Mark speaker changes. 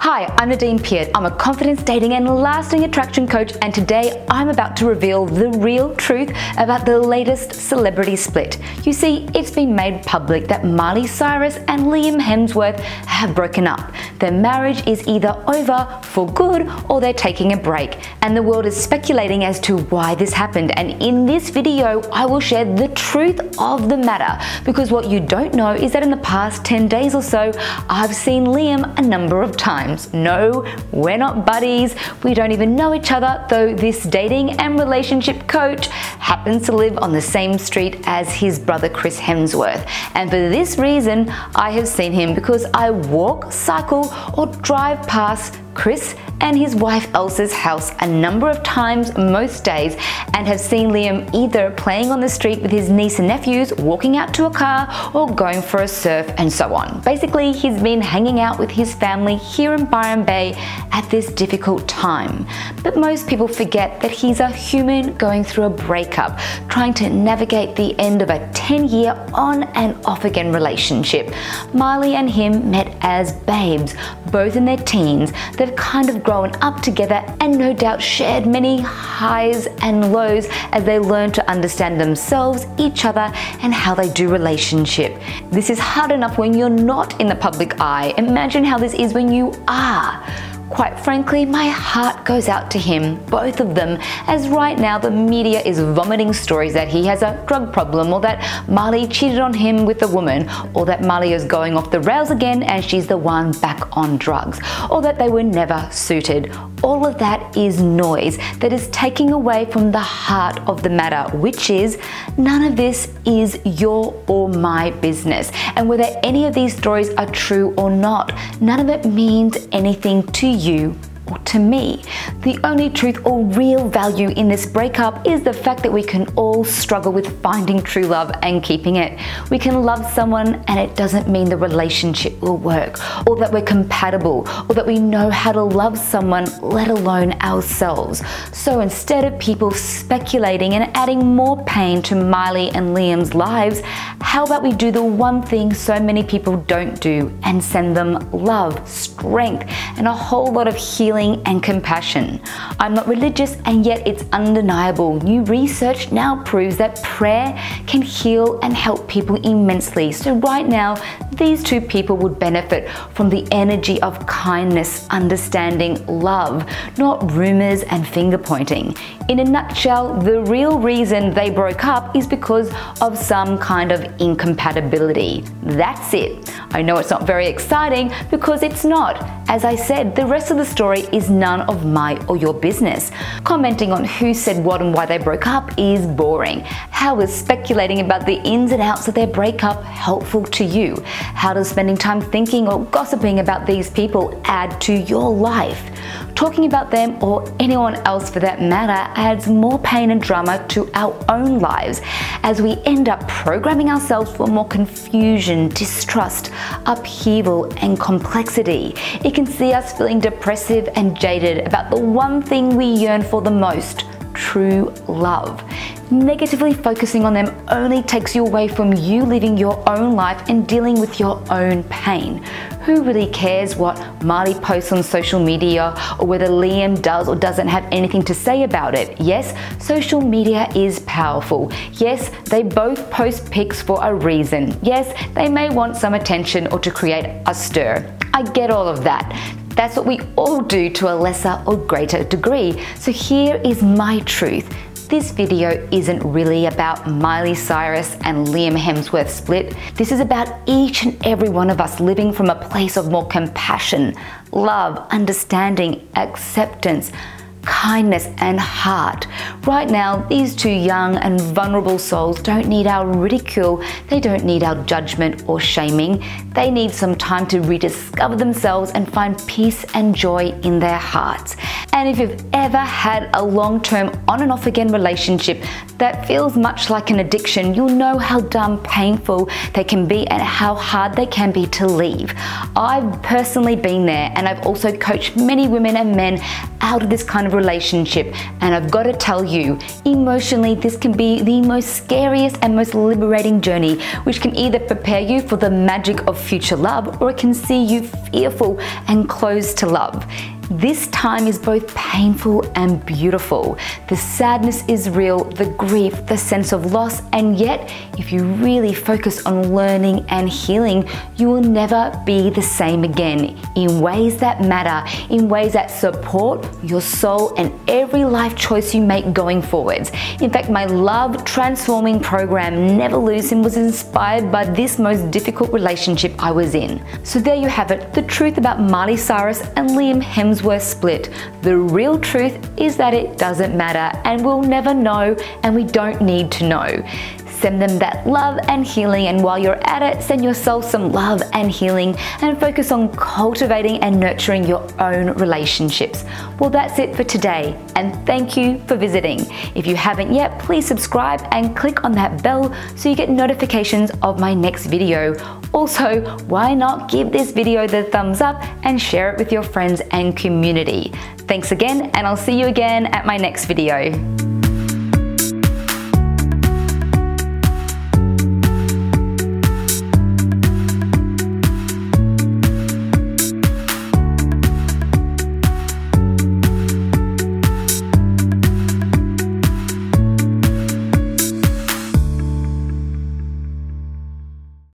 Speaker 1: Hi, I'm Nadine Piat. I'm a confidence, dating, and lasting attraction coach, and today I'm about to reveal the real truth about the latest celebrity split. You see, it's been made public that Miley Cyrus and Liam Hemsworth have broken up. Their marriage is either over for good or they're taking a break, and the world is speculating as to why this happened. And in this video, I will share the truth of the matter because what you don't know is that in the past 10 days or so, I've seen Liam a number of times times. No, we're not buddies. We don't even know each other, though this dating and relationship coach happens to live on the same street as his brother Chris Hemsworth. And for this reason, I have seen him because I walk, cycle, or drive past Chris and his wife Elsa's house a number of times most days and have seen Liam either playing on the street with his niece and nephews, walking out to a car, or going for a surf and so on. Basically, he's been hanging out with his family here in Byron Bay at this difficult time. But most people forget that he's a human going through a breakup, trying to navigate the end of a 10 year on and off again relationship. Miley and him met as babes, both in their teens. They've kind of grown up together and no doubt shared many highs and lows as they learn to understand themselves, each other, and how they do relationship. This is hard enough when you're not in the public eye. Imagine how this is when you are. Quite frankly, my heart goes out to him, both of them, as right now the media is vomiting stories that he has a drug problem or that Miley cheated on him with a woman or that Miley is going off the rails again and she's the one back on drugs or that they were never suited. All of that is noise that is taking away from the heart of the matter, which is none of this is your or my business. And whether any of these stories are true or not, none of it means anything to you you or to me. The only truth or real value in this breakup is the fact that we can all struggle with finding true love and keeping it. We can love someone and it doesn't mean the relationship will work, or that we're compatible, or that we know how to love someone, let alone ourselves. So instead of people speculating and adding more pain to Miley and Liam's lives, how about we do the one thing so many people don't do and send them love, strength, and a whole lot of healing healing and compassion. I'm not religious and yet it's undeniable. New research now proves that prayer can heal and help people immensely. So right now, these two people would benefit from the energy of kindness, understanding, love, not rumors and finger pointing. In a nutshell, the real reason they broke up is because of some kind of incompatibility. That's it. I know it's not very exciting because it's not. As I said, the rest of the story is none of my or your business. Commenting on who said what and why they broke up is boring. How is speculating about the ins and outs of their breakup helpful to you? How does spending time thinking or gossiping about these people add to your life? Talking about them or anyone else for that matter adds more pain and drama to our own lives as we end up programming ourselves for more confusion, distrust, upheaval, and complexity. It can see us feeling depressive and jaded about the one thing we yearn for the most true love. Negatively focusing on them only takes you away from you living your own life and dealing with your own pain. Who really cares what Miley posts on social media or whether Liam does or doesn't have anything to say about it? Yes, social media is powerful. Yes, they both post pics for a reason. Yes, they may want some attention or to create a stir. I get all of that. That's what we all do to a lesser or greater degree. So here is my truth. This video isn't really about Miley Cyrus and Liam Hemsworth split. This is about each and every one of us living from a place of more compassion, love, understanding, acceptance, kindness, and heart. Right now, these two young and vulnerable souls don't need our ridicule, they don't need our judgment or shaming. They need some time to rediscover themselves and find peace and joy in their hearts. And if you've ever had a long term on and off again relationship that feels much like an addiction, you'll know how dumb painful they can be and how hard they can be to leave. I've personally been there and I've also coached many women and men out of this kind of relationship. And I've got to tell you, emotionally, this can be the most scariest and most liberating journey, which can either prepare you for the magic of future love or it can see you fearful and closed to love. This time is both painful and beautiful. The sadness is real, the grief, the sense of loss, and yet, if you really focus on learning and healing, you will never be the same again in ways that matter, in ways that support your soul and every life choice you make going forwards. In fact, my love transforming program, Never Losing, was inspired by this most difficult relationship I was in. So, there you have it the truth about Miley Cyrus and Liam Hemsworth were split. The real truth is that it doesn't matter and we'll never know and we don't need to know. Send them that love and healing, and while you're at it, send yourself some love and healing and focus on cultivating and nurturing your own relationships. Well, that's it for today, and thank you for visiting. If you haven't yet, please subscribe and click on that bell so you get notifications of my next video. Also, why not give this video the thumbs up and share it with your friends and community? Thanks again, and I'll see you again at my next video.